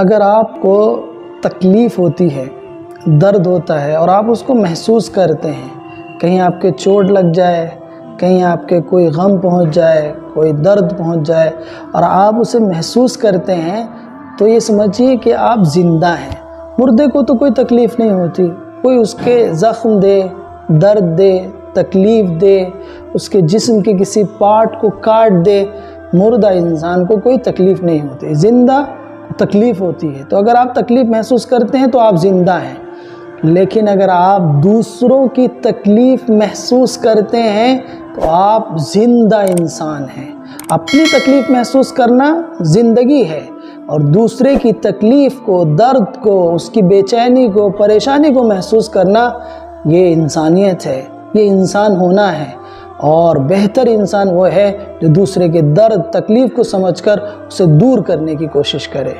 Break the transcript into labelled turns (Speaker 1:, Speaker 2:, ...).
Speaker 1: अगर आपको तकलीफ़ होती है, दर्द होता है और आप उसको महसूस करते हैं, कहीं आपके चोट लग जाए, कहीं आपके कोई गम पहुँच जाए, कोई दर्द पहुँच जाए और आप उसे महसूस करते हैं तो ये समझिए कि आप ज़िंदा हैं। मुर्दे को तो कोई तकलीफ़ नहीं होती। कोई उसके ज़ख्म दे, दर्द दे, तकलीफ़ दे, उसके जिस्म के किसी पार्ट को काट दे, मुर्दा इंसान को कोई तकलीफ़ नहीं होती। ज़िंदा तकलीफ़ होती है। तो अगर आप तकलीफ़ महसूस करते हैं तो आप ज़िंदा हैं। लेकिन अगर आप दूसरों की तकलीफ़ महसूस करते हैं तो आप ज़िंदा इंसान हैं। अपनी तकलीफ़ महसूस करना ज़िंदगी है और दूसरे की तकलीफ़ को, दर्द को, उसकी बेचैनी को, परेशानी को महसूस करना ये इंसानियत है। ये इंसान होना है। और बेहतर इंसान वो है जो दूसरे के दर्द, तकलीफ़ को समझकर उसे दूर करने की कोशिश करे।